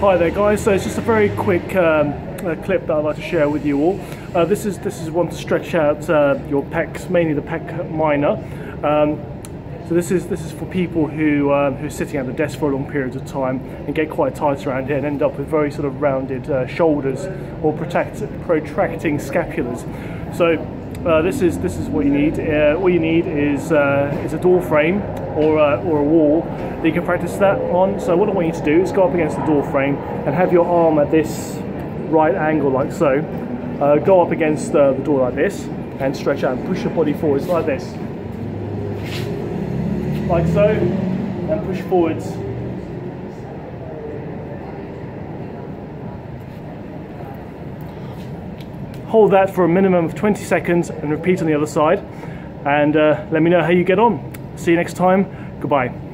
Hi there guys, so it's just a very quick um, clip that I'd like to share with you all. Uh, this is this is one to stretch out uh, your pecs, mainly the pec minor. Um, so this is this is for people who um, who are sitting at the desk for a long periods of time and get quite tight around here and end up with very sort of rounded uh, shoulders or protect, protracting scapulars. So uh, this is this is what you need. Uh, all you need is uh, is a door frame or a, or a wall that you can practice that on. So what I want you to do is go up against the door frame and have your arm at this right angle like so. Uh, go up against uh, the door like this and stretch out and push your body forwards like this. Like so, and push forwards hold that for a minimum of 20 seconds and repeat on the other side and uh, let me know how you get on. See you next time. Goodbye.